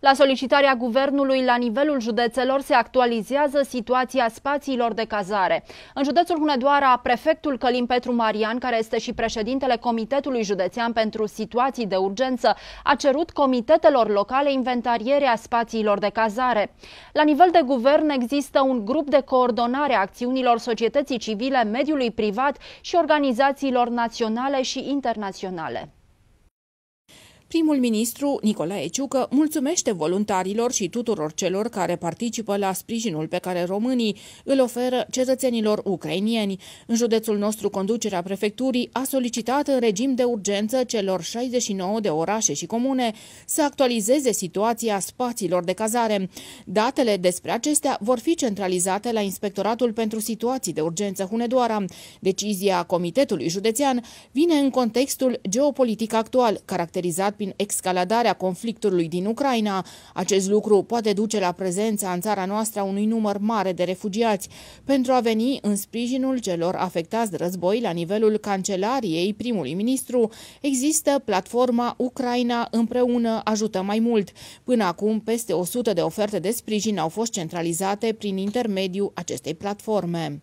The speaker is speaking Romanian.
La solicitarea guvernului la nivelul județelor se actualizează situația spațiilor de cazare. În județul Hunedoara, prefectul Călim Petru Marian, care este și președintele Comitetului Județean pentru Situații de Urgență, a cerut comitetelor locale inventarierea spațiilor de cazare. La nivel de guvern există un grup de coordonare a acțiunilor societății civile, mediului privat și organizațiilor naționale și internaționale. Primul ministru Nicolae Ciucă mulțumește voluntarilor și tuturor celor care participă la sprijinul pe care românii îl oferă cetățenilor ucrainieni. În județul nostru, conducerea prefecturii a solicitat în regim de urgență celor 69 de orașe și comune să actualizeze situația spațiilor de cazare. Datele despre acestea vor fi centralizate la Inspectoratul pentru Situații de Urgență Hunedoara. Decizia Comitetului Județean vine în contextul geopolitic actual, caracterizat prin escaladarea conflictului din Ucraina. Acest lucru poate duce la prezența în țara noastră a unui număr mare de refugiați. Pentru a veni în sprijinul celor afectați de război la nivelul cancelariei primului ministru, există platforma Ucraina împreună ajută mai mult. Până acum, peste 100 de oferte de sprijin au fost centralizate prin intermediul acestei platforme.